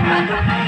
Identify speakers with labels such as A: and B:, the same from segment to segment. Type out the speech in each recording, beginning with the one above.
A: I'm not.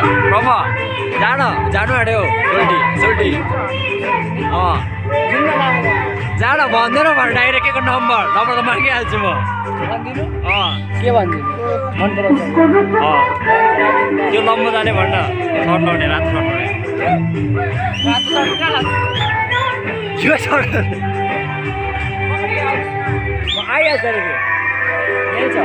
B: ब्रह्म जान जानु आँट्यो। सोल्टी सोल्टी। अँ। जान भन्दैन भने डाइरेक्ट के को नम्बर? नम्बर त मागिहाल्छु म।
C: के भनिदिनु? मन पराउँछ
B: अँ। त्यो लम्बो जाने भन्न। सर्ट लाउने रातो सर्ट लाउने। यो सर्ट
C: आइहाल्छ अरे यहीँ छ